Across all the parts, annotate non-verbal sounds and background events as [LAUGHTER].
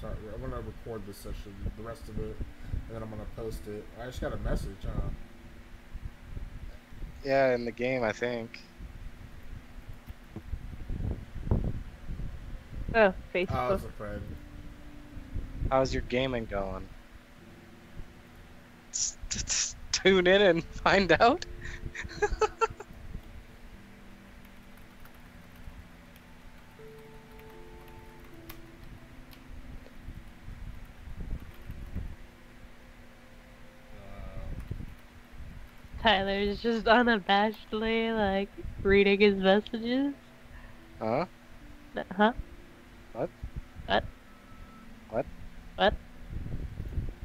start. I'm gonna record this session, the rest of it, and then I'm gonna post it. I just got a message. Huh? Yeah, in the game, I think. Oh, Oh, Facebook. it's a friend. How's your gaming going? S- t- t- Tune in and [LAUGHS] find out. [LAUGHS] Tyler's just unabashedly like reading his messages. Huh? Huh? What? What? What? What?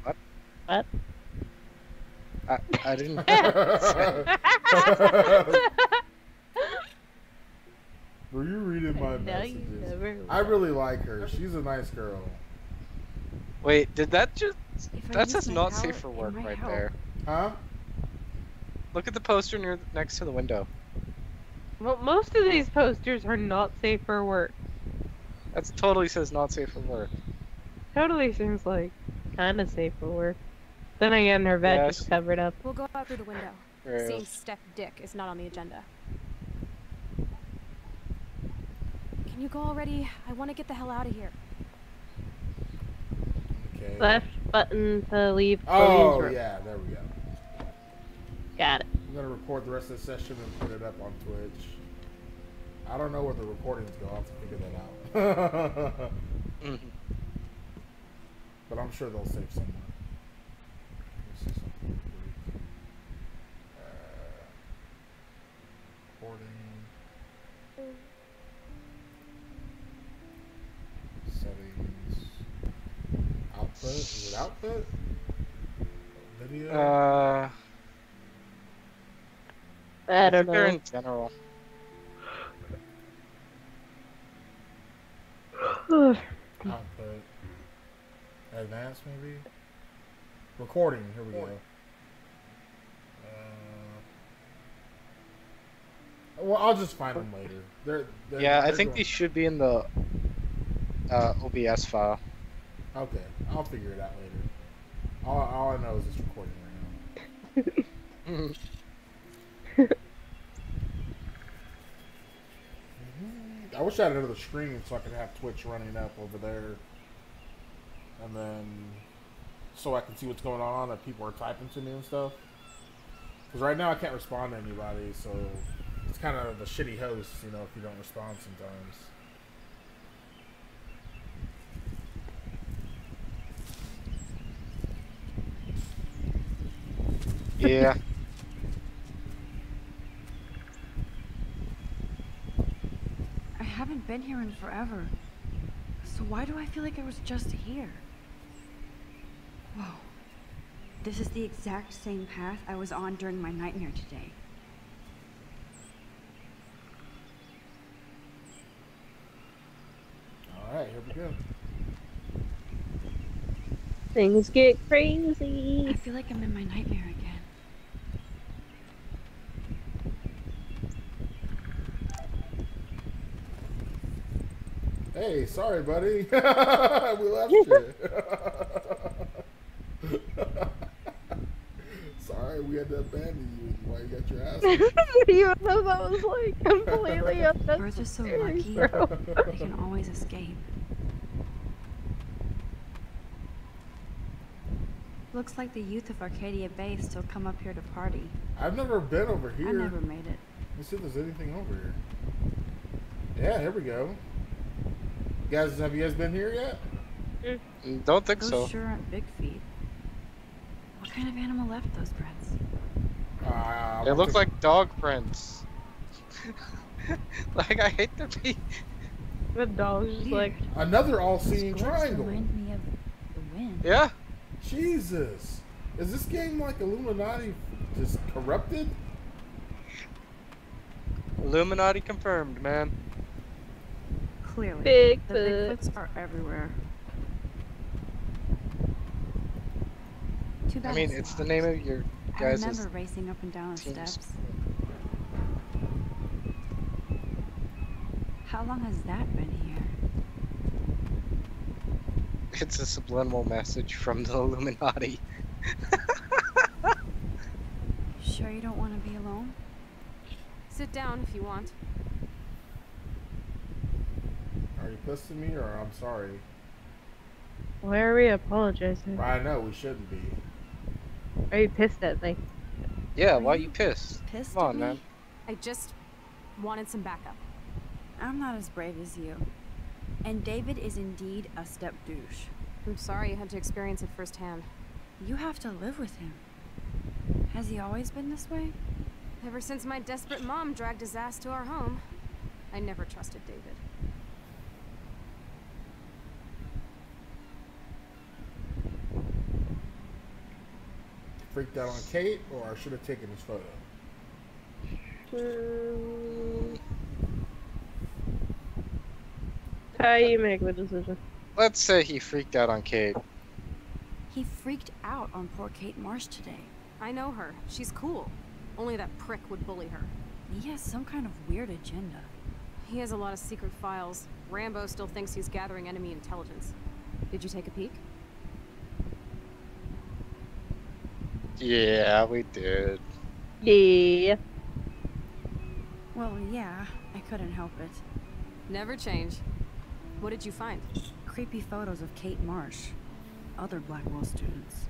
What? What? I, I didn't. [LAUGHS] [LAUGHS] Were you reading my No, you messages? never I really like her. She's a nice girl. Wait, did that just? If I That says not safe for work right help. there. Huh? Look at the poster near next to the window. Well, most of these posters are not safe for work. That totally says not safe for work. Totally seems like kind of safe for work. Then again, her veg Yes. is covered up. We'll go out through the window. Right. Seeing Steph Dick is not on the agenda. Can you go already? I want to get the hell out of here. Okay. Left button to leave. Oh room. yeah, there we go. Got it. I'm gonna record the rest of the session and put it up on Twitch. I don't know where the recordings go. I'll have to figure that out. [LAUGHS] Mhm. but I'm sure they'll save somewhere. Let me see something real quick. Uh, recording. Settings. Output. Is it output? Video. Uh, I don't know. in general. Output. [SIGHS] Advanced, maybe? Recording. Here we go. Uh, well, I'll just find them later. They're, they're Yeah, I they're think going- these should be in the uh, OBS file. Okay, I'll figure it out later. All, all I know is it's recording right now. [LAUGHS] [LAUGHS] Mhm. I wish I had another screen so I could have Twitch running up over there. And then, so I can see what's going on, if people are typing to me and stuff. Because right now I can't respond to anybody, so it's kind of a shitty host, you know, if you don't respond sometimes. yeah. [LAUGHS] I haven't been here in forever. So why do I feel like I was just here? Whoa. This is the exact same path I was on during my nightmare today. Alright, here we go. Things get crazy. I feel like I'm in my nightmare again. Hey, sorry, buddy. [LAUGHS] we left you. [LAUGHS] sorry, we had to abandon you while you got your ass. kicked. [LAUGHS] Even though that was like completely Birds are just so lucky. bro. They can always escape. Looks like the youth of Arcadia Bay still come up here to party. I've never been over here. I never made it. Let me see if there's anything over here. Yeah, here we go. Guys, have you guys been here yet? Don't think Those so. sure aren't big feet. What kind of animal left those prints? Uh, They look like dog prints. [LAUGHS] like I hate to be. The dog's just like, another all-seeing triangle. Remind me of the wind. Yeah. Jesus, is this game like Illuminati just corrupted? Illuminati confirmed, man. Clearly. The Bigfoot. Bigfoots are everywhere. Too bad I mean, it's the name of your guys' I remember racing up and down the steps. How long has that been here? It's a subliminal message from the [LAUGHS] Illuminati. Sure you don't want to be alone? Sit down if you want. Are pissed at me or I'm sorry? Why are we apologizing? I know we shouldn't be. Are you pissed at me? Yeah, why are you pissed? Pissed Come at on, me? man. I just wanted some backup. I'm not as brave as you. And David is indeed a step douche. I'm sorry you had to experience it firsthand. You have to live with him. Has he always been this way? Ever since my desperate mom dragged his ass to our home, I never trusted David. Freaked out on Kate, or I should have taken his photo. Mm. How you make the decision? Let's say he freaked out on Kate. He freaked out on poor Kate Marsh today. I know her. She's cool. Only that prick would bully her. He has some kind of weird agenda. He has a lot of secret files. Rambo still thinks he's gathering enemy intelligence. Did you take a peek? Yeah, we did. Yeah. Well, yeah, I couldn't help it. Never change. What did you find? Creepy photos of Kate Marsh. Other Blackwell students.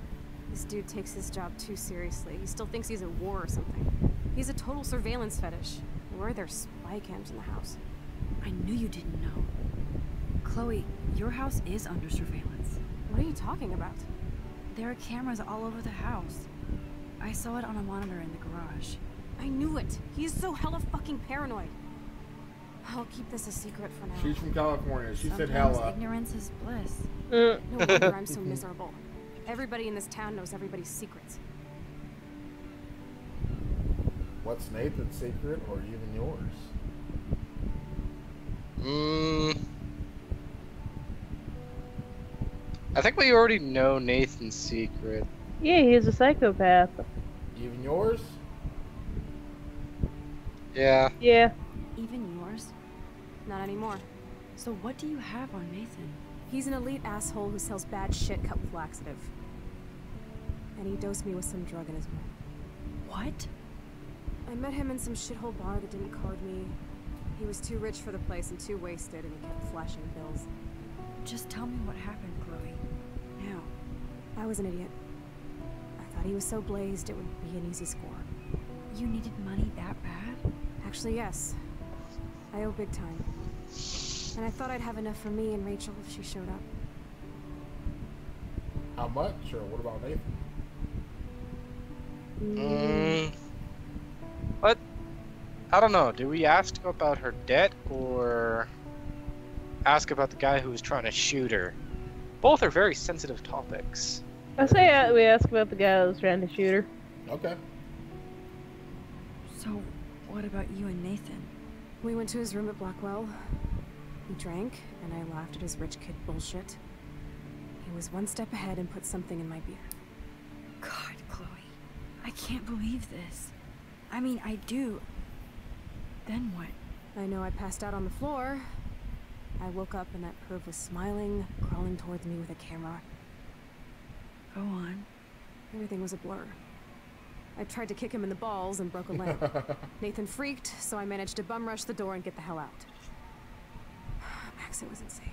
This dude takes his job too seriously. He still thinks he's at war or something. He's a total surveillance fetish. Where are there spy cams in the house? I knew you didn't know. Chloe, your house is under surveillance. What are you talking about? There are cameras all over the house. I saw it on a monitor in the garage. I knew it. He's so hella fucking paranoid. I'll keep this a secret for now. She's from California. She said hella. ignorance is bliss. Mm. [LAUGHS] No wonder I'm so miserable. Everybody in this town knows everybody's secrets. What's Nathan's secret, or even yours? Mm. I think we already know Nathan's secret. Yeah, he's a psychopath. Even yours? Yeah. Yeah. Even yours? Not anymore. So what do you have on Nathan? He's an elite asshole who sells bad shit cut with laxative. And he dosed me with some drug in his room. What? I met him in some shithole bar that didn't card me. He was too rich for the place and too wasted, and he kept flashing bills. Just tell me what happened, Chloe. Now. I was an idiot. I thought he was so blazed it would be an easy score. You needed money that bad? Actually, yes. I owe big time. And I thought I'd have enough for me and Rachel if she showed up. How much, or what about Nathan? Mm. What? I don't know. Do we ask about her debt or ask about the guy who was trying to shoot her? Both are very sensitive topics. I say uh, we ask about the guy that was trying to shoot her. Okay. So, what about you and Nathan? We went to his room at Blackwell. He drank, and I laughed at his rich kid bullshit. He was one step ahead and put something in my beer. God, Chloe. I can't believe this. I mean, I do. Then what? I know I passed out on the floor. I woke up and that perv was smiling, crawling towards me with a camera. Go on. Everything was a blur. I tried to kick him in the balls and broke a leg. [LAUGHS] Nathan freaked, so I managed to bum rush the door and get the hell out. [SIGHS] Max, it was insane.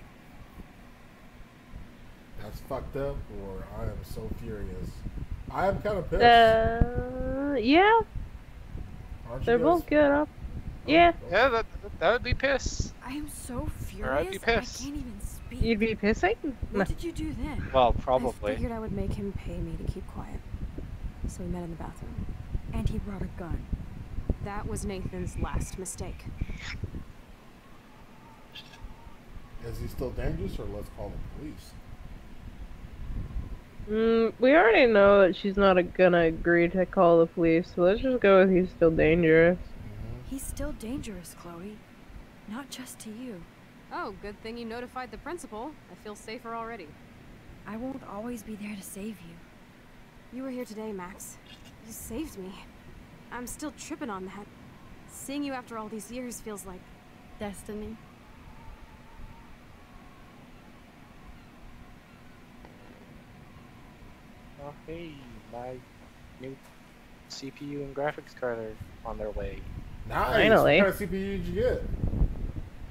That's fucked up, or I am so furious. I am kind of pissed. Uh, yeah, Aren't they're guys? both good. Up. Oh, Yeah, Yeah, that that would be piss. I am so Or I'd furious. be I pissed. can't even speak. you'd be pissing. What did you do then? Well, probably. I figured I would make him pay me to keep quiet. So we met in the bathroom. And he brought a gun. That was Nathan's last mistake. Is he still dangerous, or let's call the police? Mm, we already know that she's not a, gonna agree to call the police, so let's just go with he's still dangerous. hmm He's still dangerous, Chloe. Not just to you. Oh, good thing you notified the principal. I feel safer already. I won't always be there to save you. You were here today, Max. You saved me. I'm still tripping on that. Seeing you after all these years feels like Destiny. Oh, hey, my new CPU and graphics card are on their way. Nice. Finally. What kind of CPU did you get?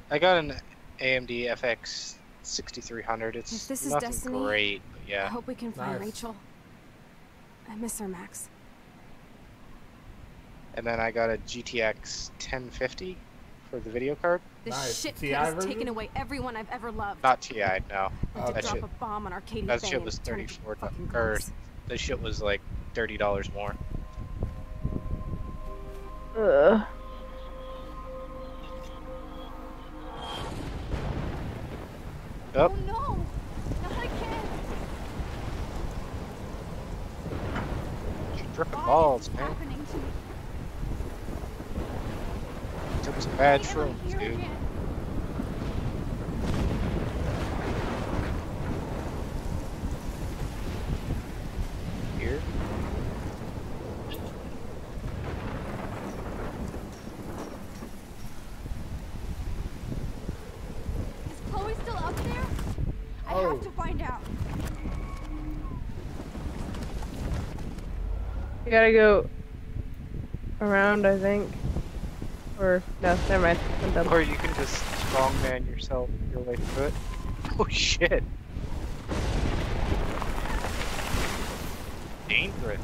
I got an AMD FX 6300. It's If this is nothing destiny, great, but I hope we can find Nice. Rachel. I miss her, Max. And then I got a GTX 1050 for the video card. This Nice. shit TI has version? taken away everyone I've ever loved. Not TI, no. and to okay. That drop shit- a bomb on Arcadia that Bay shit was turn it to 34 or- glass. This shit was like $30 more. Ugh. Up. Oh no! Not again! You dripping Why balls, man. happening to me? Took some bad Why am I shrooms, dude. again? Here. Is Chloe still up there? I Oh. have to find out. You gotta go around, I think. Or no, never mind. Or you can just strongman yourself your way through it. [LAUGHS] Oh shit. Dangerous.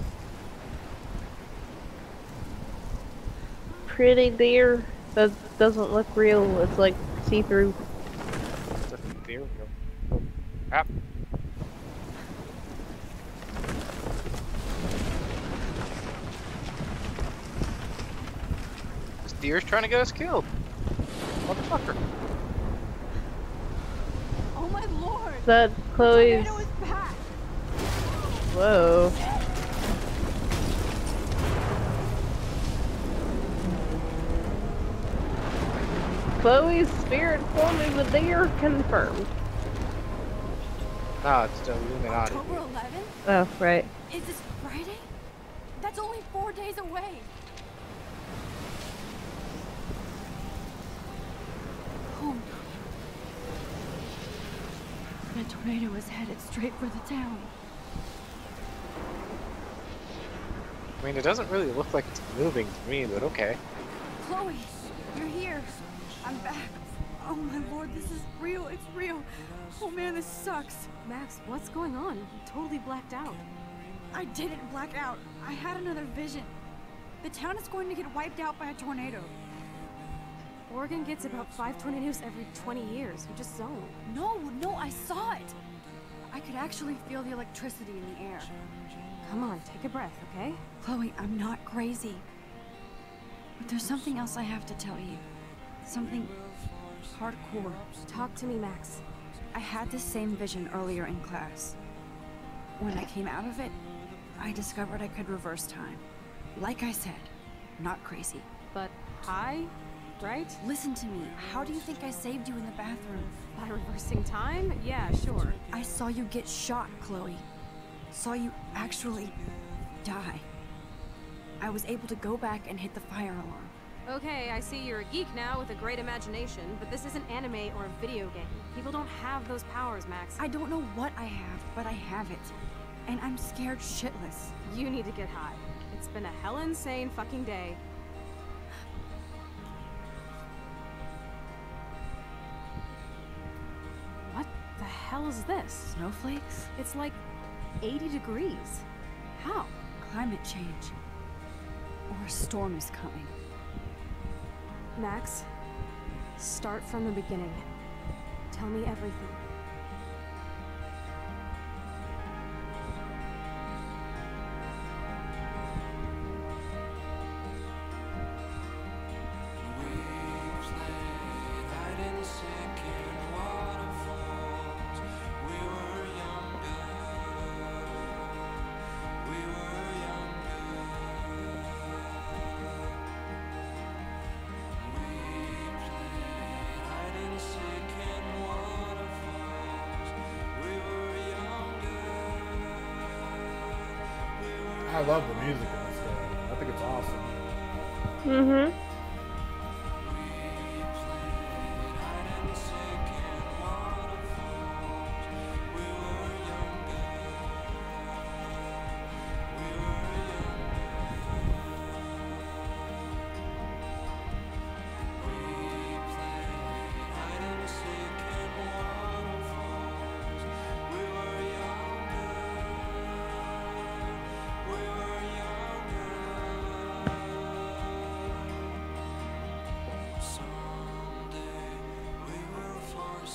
Pretty deer. That doesn't look real. It's like see-through. It's a. Oh, crap. This deer's trying to get us killed. Motherfucker. Oh my lord! Is that Chloe's? Back! Whoa. Chloe's spirit form is a deer confirmed. No, it's the Illuminati. October 11th? Oh, right. Is this Friday? That's only four days away. Oh no. The tornado is headed straight for the town. I mean, it doesn't really look like it's moving to me, but okay. Chloe, you're here. I'm back. Oh my lord, this is real. It's real. Oh man, this sucks. Max, what's going on? You totally blacked out. I didn't black out. I had another vision. The town is going to get wiped out by a tornado. Oregon gets about five tornadoes every 20 years. You just zone. No, no, I saw it. I could actually feel the electricity in the air. Come on, take a breath, okay? Chloe, I'm not crazy. But there's something else I have to tell you. Something hardcore. Talk to me, Max. I had this same vision earlier in class. When I came out of it, I discovered I could reverse time. Like I said, not crazy. But high, right? Listen to me. How do you think I saved you in the bathroom? By reversing time? Yeah, sure. I saw you get shot, Chloe. Saw you actually die. I was able to go back and hit the fire alarm. Okay, I see you're a geek now with a great imagination, but this isn't anime or a video game. People don't have those powers, Max. I don't know what I have, but I have it. And I'm scared shitless. You need to get high. It's been a hell insane fucking day. Hell is this? Snowflakes? It's like 80 degrees. How? Climate change. Or a storm is coming. Max, start from the beginning. Tell me everything. Love the music in this game. I think it's awesome. Mm-hmm.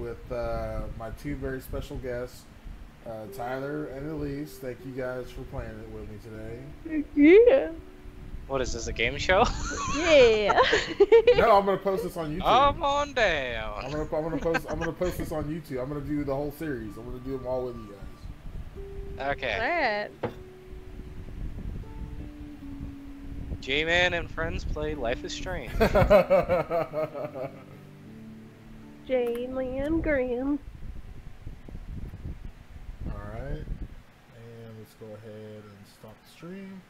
Strange with uh, my two very special guests, uh, Tyler and Elise. Thank you guys for playing it with me today. Yeah. What is this, a game show? Yeah. [LAUGHS] No, I'm gonna post this on YouTube. Come on I'm down. gonna, I'm gonna post, I'm gonna post this on YouTube. I'm gonna do the whole series. I'm gonna do them all with you guys. Okay. that. J-Man and friends play Life is Strange. [LAUGHS] Jane Land Graham. Alright. And let's go ahead and stop the stream.